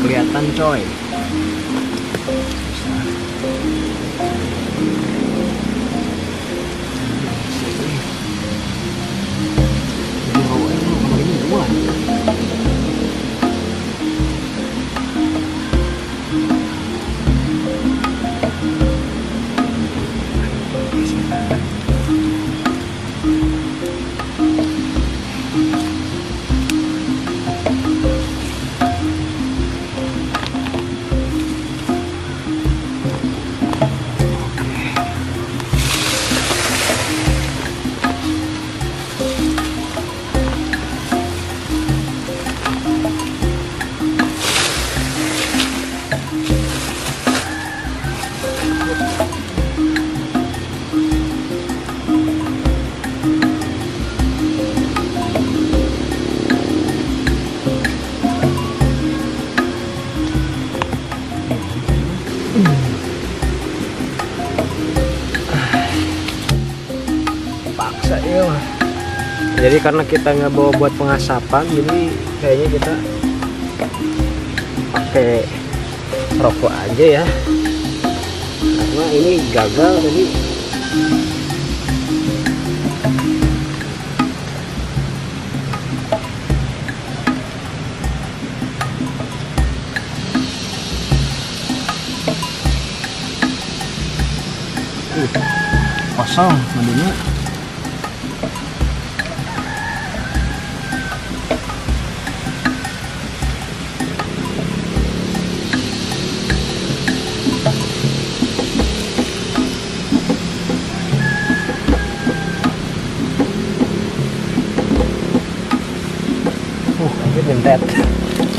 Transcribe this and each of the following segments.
kelihatan coy. Paksa ya jadi karena kita nggak bawa buat pengasapan jadi kayaknya kita pakai rokok aja ya. Karena ini gagal jadi kosong mandinya Uh, ini bentet. Hasuk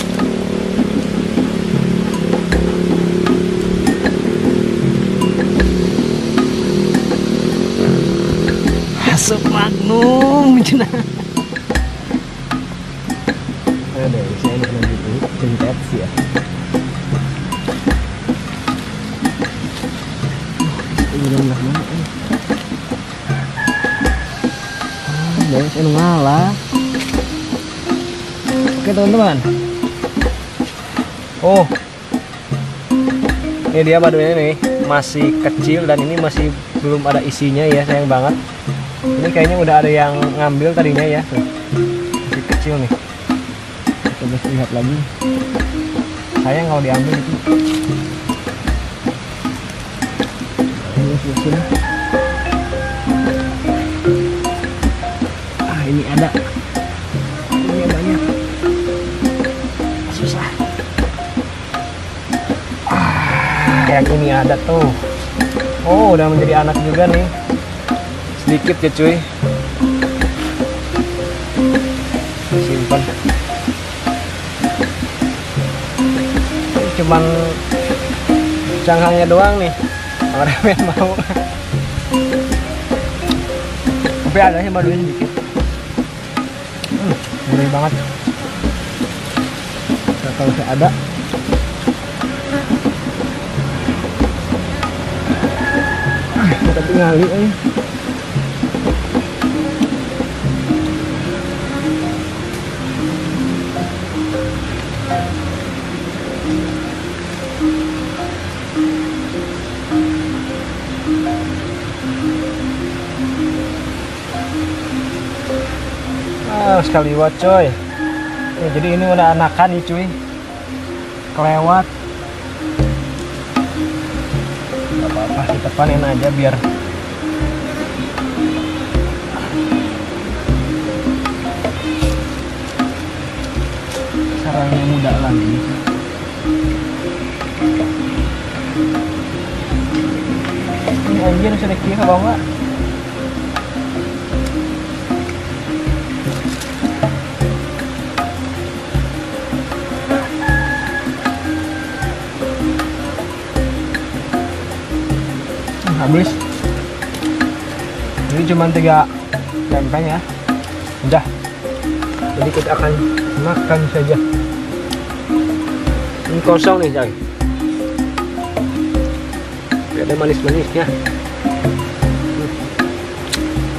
magnum cina. Ada saya enak lagi bentet sih ya. Ini benar mana? eh. Ah, Dari saya ngalah. Oke teman-teman. Oh, ini dia badunya nih masih kecil dan ini masih belum ada isinya ya sayang banget. Ini kayaknya udah ada yang ngambil tadinya ya. Tuh, Masih kecil nih. Coba lihat lagi. Sayang kalau diambil itu. Ah ini ada. Ini banyak susah ah yang ini ada tuh oh udah menjadi anak juga nih sedikit ya cuy. Simpan. Cuman canghangnya doang nih. Orang mau. Tapi ada sih badunya sedikit hmm, banget. Nah, kalau saya ada. Kita tinggali eh. Sekali buat coy. Ya, jadi ini udah anakan nih cuy. Kelewat. Gak apa-apa, kita panen aja biar sarangnya muda lagi. Ini anjir sudah kira kalau enggak habis. Ini cuma tiga lempeng ya. Udah. Jadi kita akan makan saja. Ini kosong nih Gak ada manis-manisnya.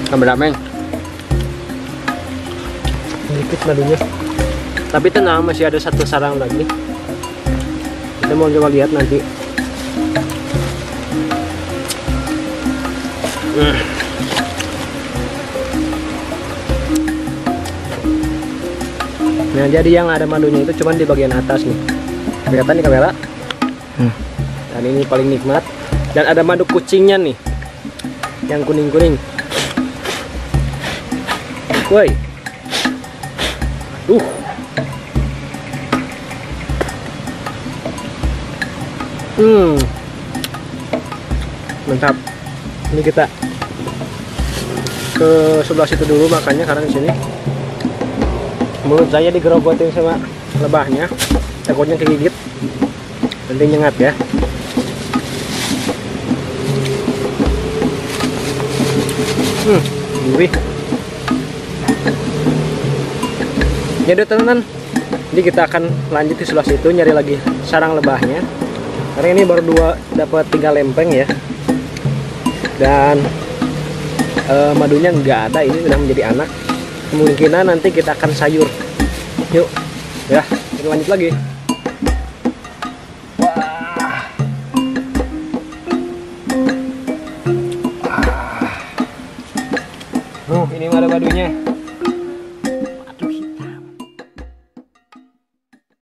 Kameramen sedikit madunya. Tapi tenang masih ada satu sarang lagi. Saya mau coba lihat nanti Hmm. Nah, jadi yang ada madunya itu cuma di bagian atas nih. Kelihatan nih kamera? Hmm. Dan ini paling nikmat. Dan ada madu kucingnya nih. Yang kuning-kuning. Woi. Uh. Hmm. Mantap. Ini kita ke sebelah situ dulu makannya karena di sini. Mulut saya digerogotin sama lebahnya. Takutnya kegigit. Nanti nyengat ya. Hmm gurih. Ya udah teman-teman. Jadi kita akan lanjut di sebelah situ nyari lagi sarang lebahnya. Karena ini baru dua dapat tiga lempeng ya dan eh, madunya nggak ada ini sudah menjadi anak. Kemungkinan nanti kita akan sayur. Yuk ya kita lanjut lagi. Wah. Nuh, ini ada madunya